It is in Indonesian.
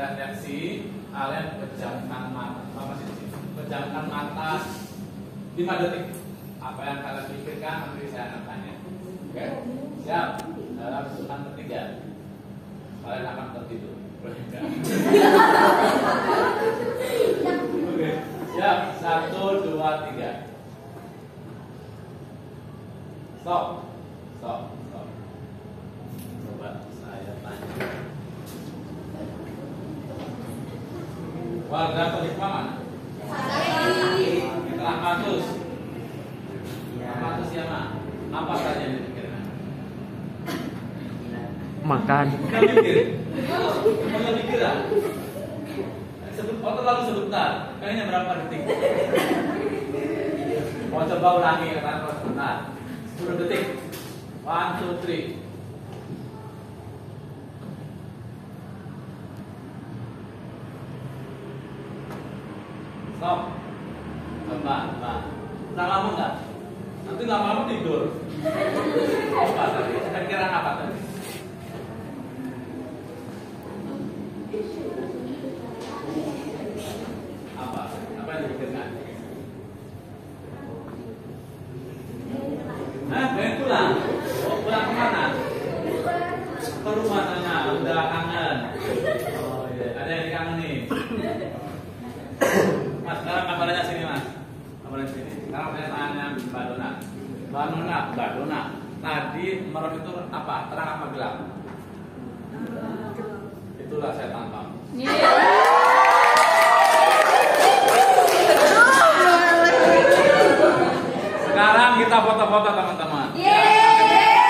reaksi, kalian pejamkan mata apa sih? Pejamkan mata. 5 detik. Apa yang kalian pikirkan nanti saya akan tanya. Oke? Okay? siap? Dalam hitungan ketiga. Kalian akan tertidur. Oke. Siap? Satu dua tiga. Stop. Stop. Warga mana? Matus ya mak. Apa saja yang dipikirkan? Makan. Kita mikir. Kita mikir ah. Sebut, oh terlalu sebentar. Kayaknya berapa detik? Mau coba ulangi kata sebentar. 10 detik. One, two, three. Stop. Coba, coba. Udah lama nggak? Nanti lama-lama tidur. Apa tadi? Kira-kira apa tadi? Apa? Apa yang dipikirkan? Nah, pengen pulang. Oh, pulang ke mana? Ke rumah tanya, udah kangen. Oh iya, ada yang dikangenin. Mas, sekarang kabarnya sini mas. Kabarnya sini. Sekarang saya tanya Mbak Dona. Mbak Nona, Mbak Dona. Tadi merem itu apa? Terang apa gelap? Itulah saya tantang. Sekarang kita foto-foto teman